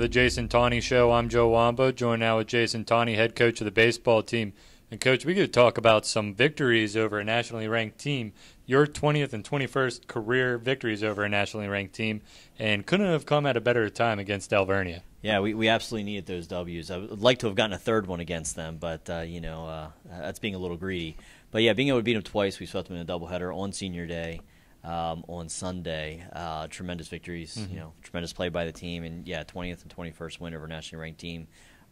to the Jason Tawney Show. I'm Joe Wamba, joined now with Jason Tawney, head coach of the baseball team. And, Coach, we could talk about some victories over a nationally ranked team. Your 20th and 21st career victories over a nationally ranked team, and couldn't have come at a better time against Alvernia. Yeah, we, we absolutely needed those W's. I would like to have gotten a third one against them, but, uh, you know, uh, that's being a little greedy. But, yeah, being able to beat them twice, we swept them in a doubleheader on senior day um, on Sunday. Uh, tremendous victories, mm-hmm. you know, tremendous play by the team, and yeah, 20th and 21st win over a nationally ranked team.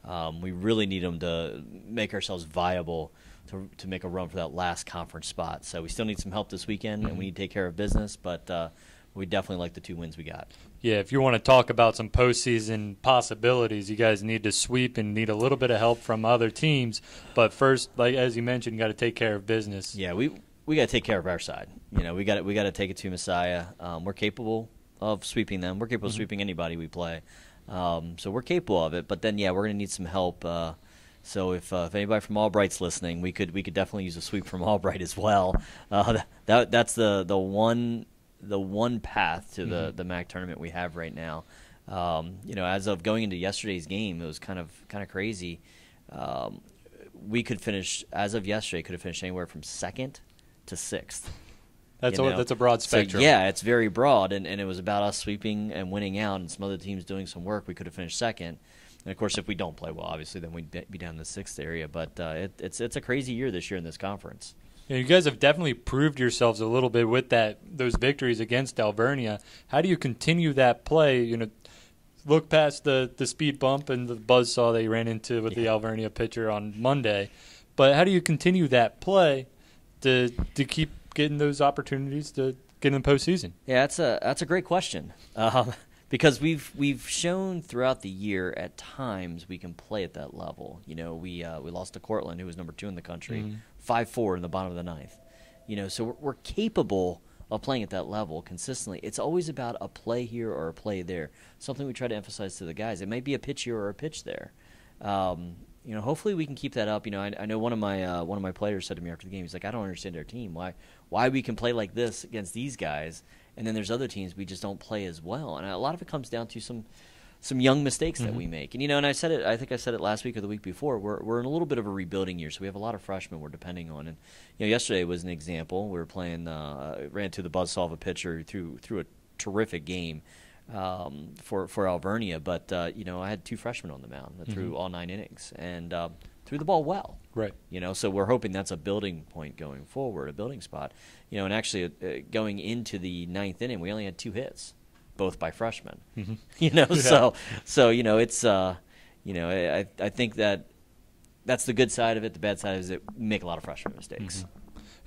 Um, we really need them to make ourselves viable to, to make a run for that last conference spot. So we still need some help this weekend, mm-hmm. and we need to take care of business, but uh, we definitely like the two wins we got. Yeah, if you want to talk about some postseason possibilities, you guys need to sweep and need a little bit of help from other teams. But first, like as you mentioned, you got to take care of business. Yeah, we we got to take care of our side. You know, we got we got to take it to Messiah. Um, we're capable of sweeping them. We're capable mm-hmm. of sweeping anybody we play. Um, so we're capable of it. But then, yeah, we're going to need some help. Uh, so if, uh, if anybody from Albright's listening, we could we could definitely use a sweep from Albright as well. Uh, that that's the the one the one path to the mm-hmm. the MAC tournament we have right now. Um, you know, as of going into yesterday's game, it was kind of kind of crazy. Um, we could finish as of yesterday could have finished anywhere from second to sixth. That's a, that's a broad spectrum. So, yeah, it's very broad, and, and it was about us sweeping and winning out, and some other teams doing some work. We could have finished second, and of course, if we don't play well, obviously, then we'd be down in the sixth area. But uh, it, it's it's a crazy year this year in this conference. Yeah, you guys have definitely proved yourselves a little bit with that those victories against Alvernia. How do you continue that play? You know, look past the the speed bump and the buzz saw they ran into with yeah. the Alvernia pitcher on Monday, but how do you continue that play? To to keep getting those opportunities to get in the postseason? Yeah, that's a that's a great question. Um, because we've we've shown throughout the year at times we can play at that level. You know, we uh, we lost to Cortland, who was number two in the country, mm-hmm. 5 4 in the bottom of the ninth. You know, so we're, we're, capable of playing at that level consistently. It's always about a play here or a play there. Something we try to emphasize to the guys. It may be a pitch here or a pitch there. Um, you know, hopefully we can keep that up. You know, I, I know one of my uh, one of my players said to me after the game, he's like, I don't understand our team. Why why we can play like this against these guys, and then there's other teams we just don't play as well. And a lot of it comes down to some some young mistakes mm-hmm. that we make. And you know, and I said it. I think I said it last week or the week before. We're we're in a little bit of a rebuilding year, so we have a lot of freshmen we're depending on. And you know, yesterday was an example. We were playing, uh, ran to the buzzsaw of a pitcher through through a terrific game um, for for Alvernia. But uh, you know, I had two freshmen on the mound that threw mm-hmm. all nine innings and uh, threw the ball well. Right. You know, so we're hoping that's a building point going forward, a building spot. You know, and actually uh, going into the ninth inning, we only had two hits, both by freshmen. Mm-hmm. You know, yeah. so so you know it's uh, you know I I think that that's the good side of it. The bad side is it make a lot of freshman mistakes.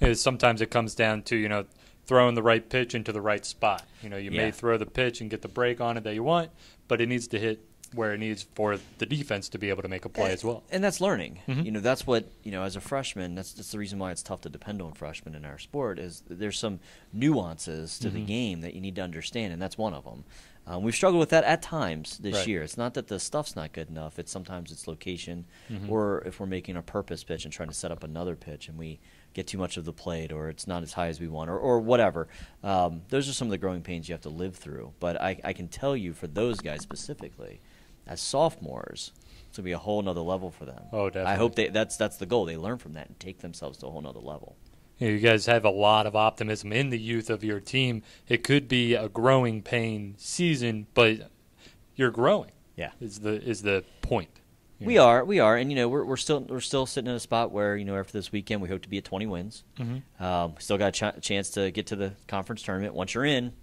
Mm-hmm. Sometimes it comes down to you know throwing the right pitch into the right spot. You know, you yeah. may throw the pitch and get the break on it that you want, but it needs to hit where it needs for the defense to be able to make a play and, as well. And that's learning. Mm-hmm. You know, that's what you know as a freshman. That's that's the reason why it's tough to depend on freshmen in our sport. Is there's some nuances to mm-hmm. the game that you need to understand, and that's one of them. Um, we've struggled with that at times this right. year. It's not that the stuff's not good enough. It's sometimes it's location, mm-hmm. or if we're making a purpose pitch and trying to set up another pitch, and we get too much of the plate or it's not as high as we want or, or whatever. Um, those are some of the growing pains you have to live through. But I, I can tell you for those guys specifically, as sophomores, it's gonna be a whole nother level for them. Oh, definitely. I hope they that's that's the goal. They learn from that and take themselves to a whole nother level. You, know, you guys have a lot of optimism in the youth of your team. It could be a growing pain season, but you're growing. Yeah, is the is the point. We are, we are, and you know we're, we're still we're still sitting in a spot where you know after this weekend we hope to be at 20 wins. Mm-hmm. Um, still got a ch- chance to get to the conference tournament. Once you're in,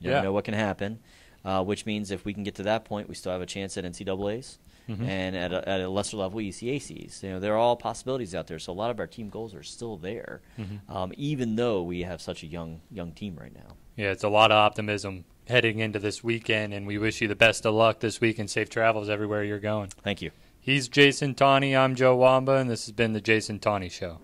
you yeah. know what can happen. Uh, which means if we can get to that point, we still have a chance at NCAA's mm-hmm. and at a, at a, lesser level ECACs. You know, there are all possibilities out there. So a lot of our team goals are still there, mm-hmm. um, even though we have such a young young team right now. Yeah, it's a lot of optimism heading into this weekend, and we wish you the best of luck this week and safe travels everywhere you're going. Thank you. He's Jason Tawney. I'm Joe Wamba, and this has been the Jason Tawney Show.